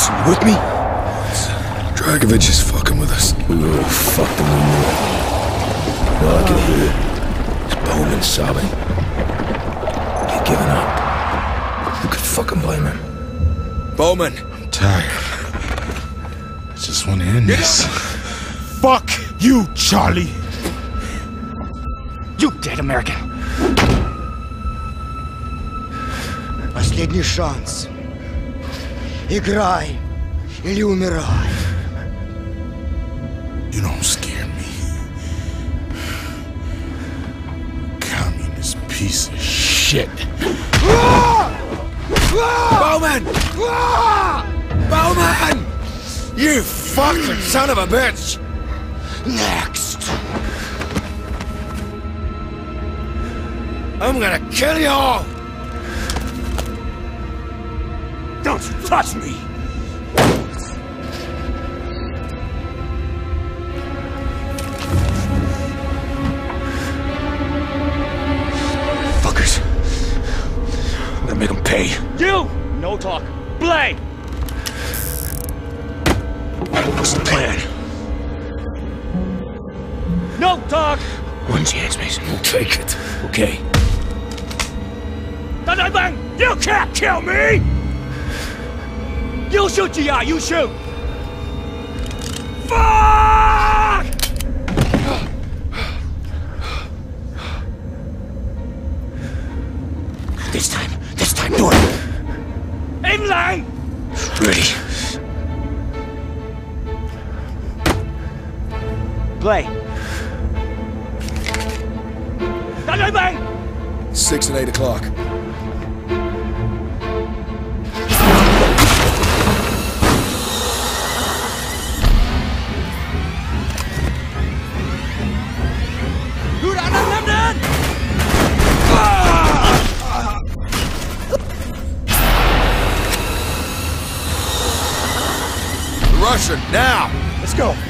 Mason, you with me? Dragovich is fucking with us. We were all fucked and we. All I can hear is Bowman sobbing. He giving up. Who could fucking blame him? Bowman! I'm tired. I just want to end Get this. Up. Fuck you, Charlie! You dead American! Последний шанс. Играй или умирай. You don't scare me. Communist piece of shit. Bowman! Bowman! You fucking son of a bitch! Next. I'm gonna kill you all! Don't you touch me! Fuckers. I'm gonna make them pay. You! No talk. Blay! What's the plan? No talk! One chance, Mason. We'll take it. Okay? Bang! You can't kill me! You shoot, GI, you shoot! Fuck! This time. This time, do it. Im lang! Ready. Blay. Bang, bang! Six and eight o'clock. Russian, now! Let's go.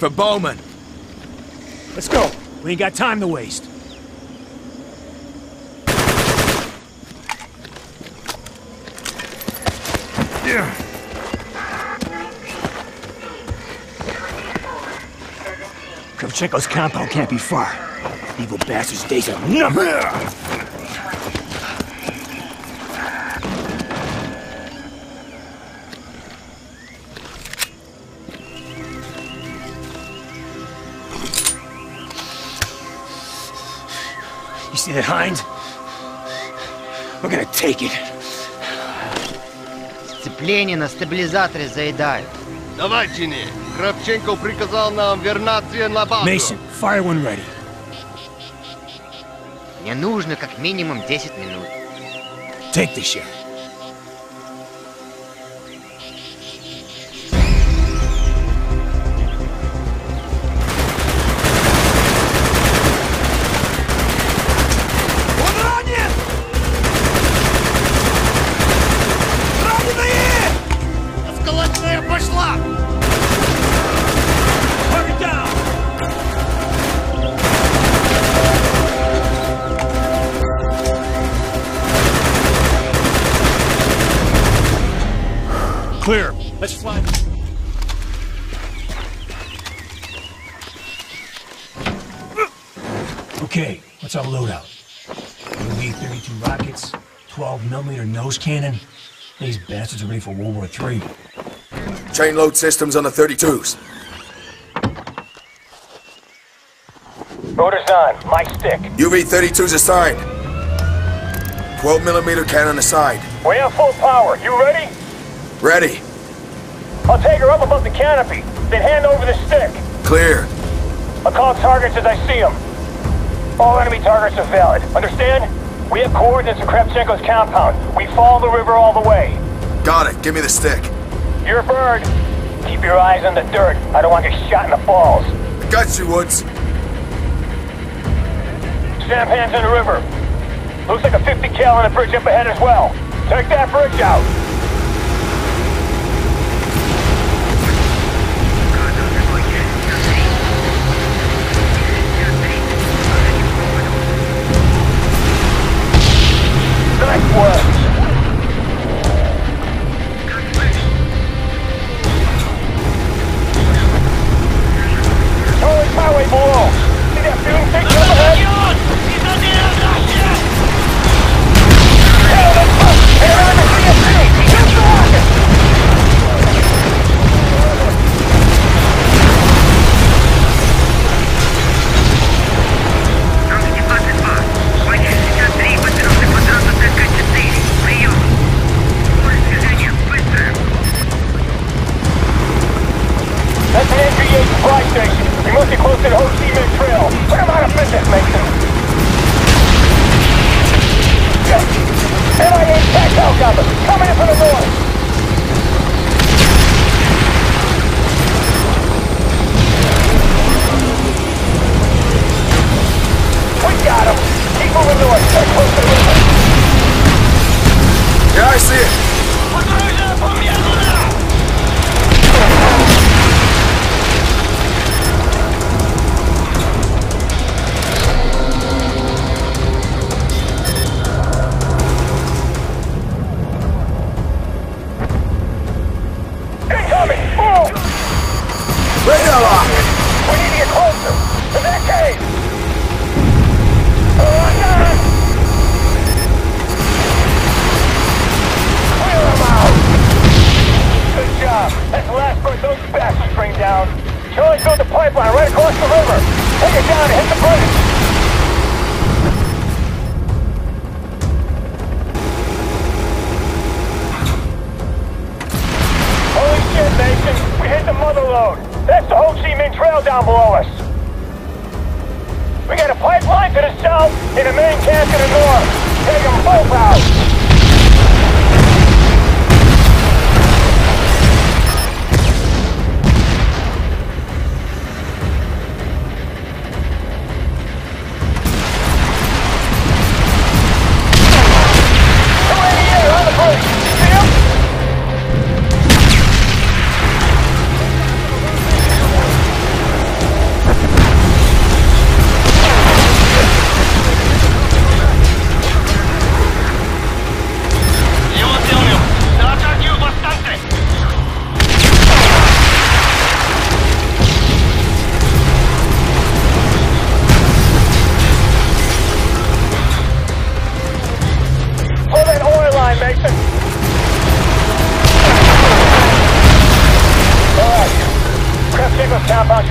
For Bowman. Let's go. We ain't got time to waste. Yeah. Kravchenko's compound can't be far. Evil bastard's days are numbered. You see that hind? We're gonna take it. Сцепление на стабилизаторе заедает. Давай, Чини. Кравченко приказал нам вернаться на базу. Mason, fire when ready. Мне нужно как минимум 10 минут. Take the shot. 12mm cannon. These bastards are ready for World War III. Chain load systems on the 32s. Orders on. My stick. UB-32s assigned. 12 millimeter cannon assigned. We have full power. You ready? Ready. I'll take her up above the canopy, then hand over the stick. Clear. I'll call targets as I see them. All enemy targets are valid. Understand? We have coordinates of Kravchenko's compound. We follow the river all the way. Got it. Give me the stick. You're a bird. Keep your eyes on the dirt. I don't want to get shot in the balls. Got you, Woods. Sampans in the river. Looks like a 50 cal on the bridge up ahead as well. Take that bridge out. Kravchenko's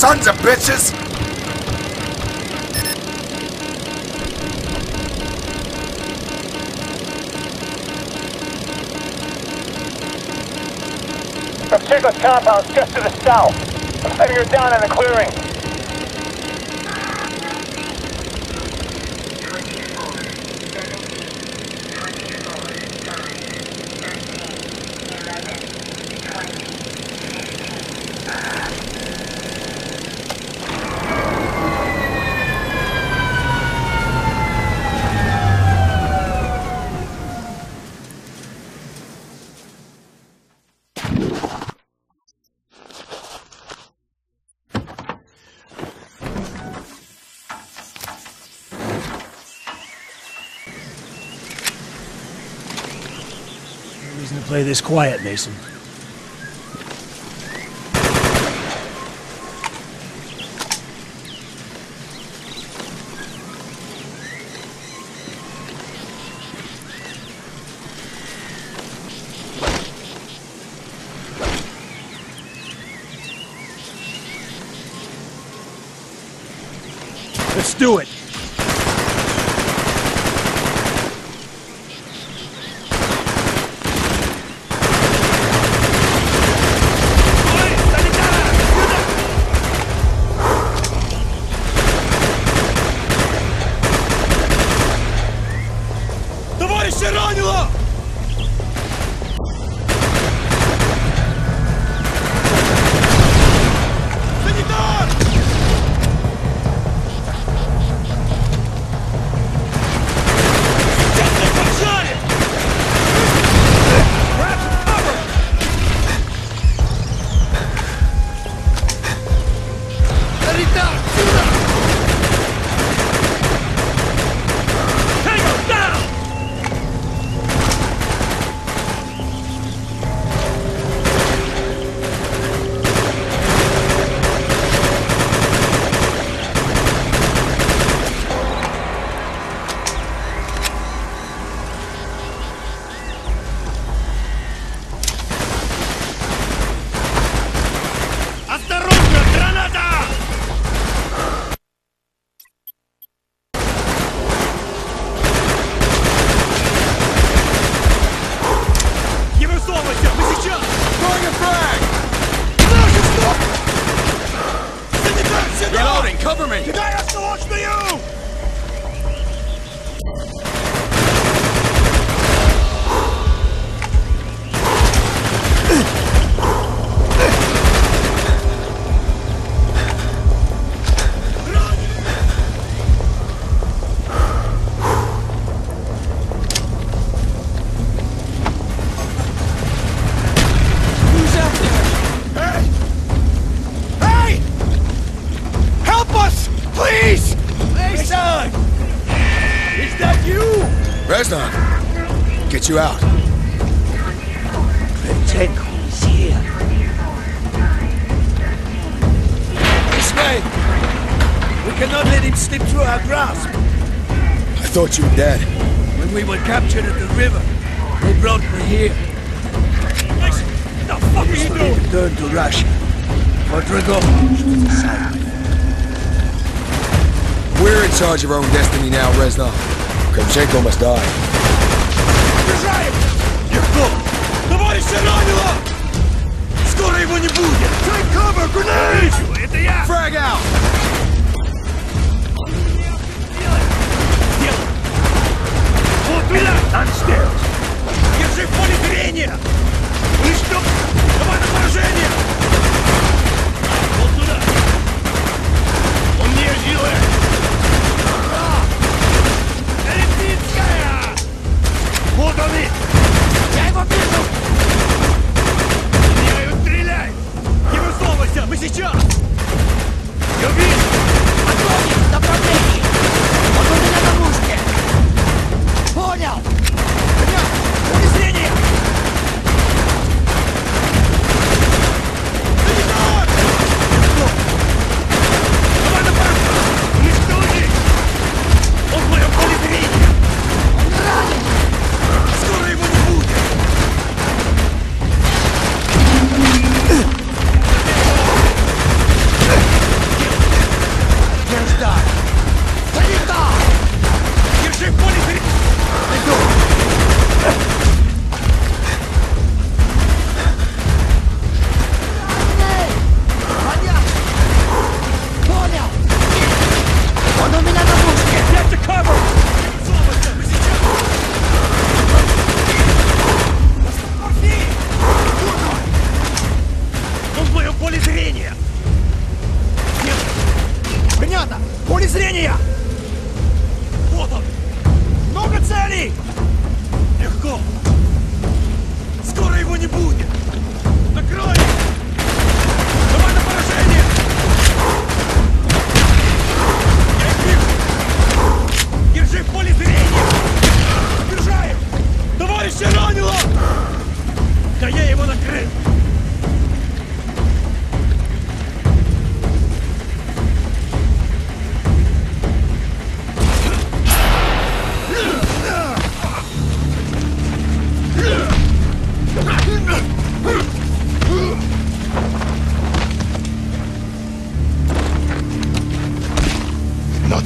sons of bitches! Kravchenko's compound's just to the south. I'm setting her down in the clearing. Play this quiet, Mason. Let's do it. Reznov, get you out. Kravchenko is here. This way! We cannot let him slip through our grasp. I thought you were dead. When we were captured at the river, they brought me here. Mason, what the fuck are you doing? Return to Russia. For Dragovich decide. We're in charge of our own destiny now, Reznov. Kravchenko must die. Бежаем! Легко! Товарища ранило! Скоро его не будет! Take cover, grenade! Вижу, это я! Frag out! Вот туда! Downstairs! Держи в поле зрения! Ну что? Давай на поражение! Вот туда! Он не жилы! 获得你。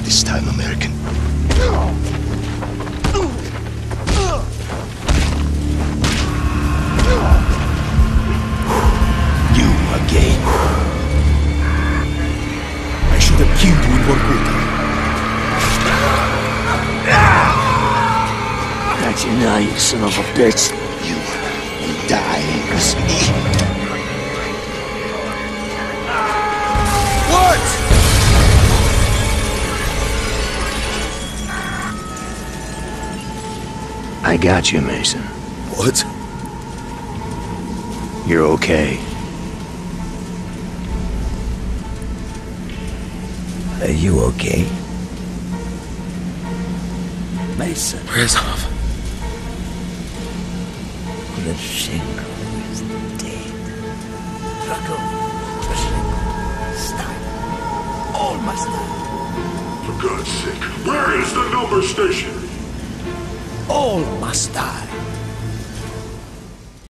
this time, American. You again. I should have killed you in Vorkuta. That's a nice son of a bitch. I got you, Mason. What? You're okay. Are you okay? Mason. Reznov. Levchenko is dead. Draco. Stop. All must die. For God's sake, where is the number station? All must die.